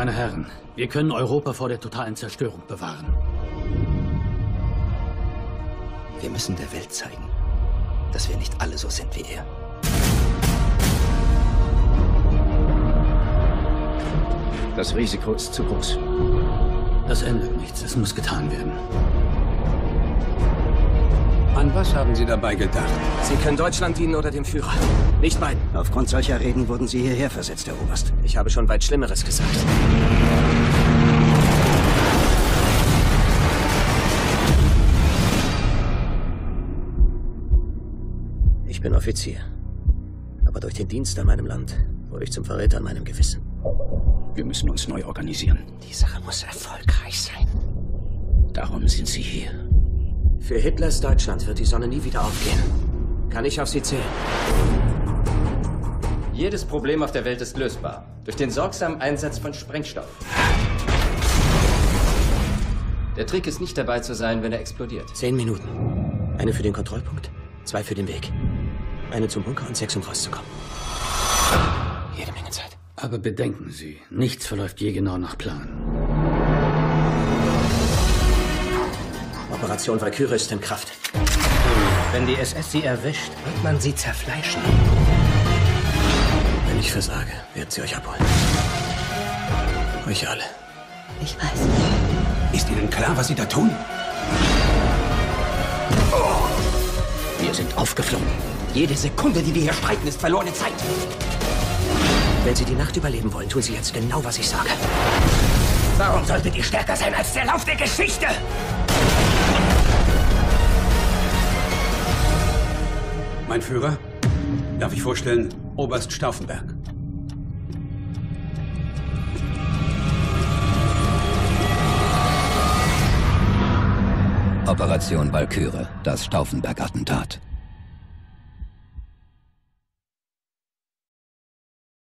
Meine Herren, wir können Europa vor der totalen Zerstörung bewahren. Wir müssen der Welt zeigen, dass wir nicht alle so sind wie er. Das Risiko ist zu groß. Das ändert nichts. Es muss getan werden. An was haben Sie dabei gedacht? Sie können Deutschland dienen oder dem Führer. Nicht beiden. Aufgrund solcher Reden wurden Sie hierher versetzt, Herr Oberst. Ich habe schon weit Schlimmeres gesagt. Ich bin Offizier. Aber durch den Dienst an meinem Land wurde ich zum Verräter an meinem Gewissen. Wir müssen uns neu organisieren. Die Sache muss erfolgreich sein. Darum sind Sie hier. Für Hitlers Deutschland wird die Sonne nie wieder aufgehen. Kann ich auf Sie zählen? Jedes Problem auf der Welt ist lösbar. Durch den sorgsamen Einsatz von Sprengstoff. Der Trick ist nicht dabei zu sein, wenn er explodiert. Zehn Minuten. Eine für den Kontrollpunkt, zwei für den Weg. Eine zum Bunker und sechs, um rauszukommen. Jede Menge Zeit. Aber bedenken Sie, nichts verläuft je genau nach Plan. Operation Valkyrie ist in Kraft. Wenn die SS Sie erwischt, wird man Sie zerfleischen. Wenn ich versage, werden sie euch abholen. Euch alle. Ich weiß. Ist Ihnen klar, was Sie da tun? Wir sind aufgeflogen. Jede Sekunde, die wir hier streiten, ist verlorene Zeit. Wenn Sie die Nacht überleben wollen, tun Sie jetzt genau, was ich sage. Warum solltet ihr stärker sein als der Lauf der Geschichte? Mein Führer? Darf ich vorstellen, Oberst Stauffenberg. Operation Walküre, das Stauffenberg-Attentat.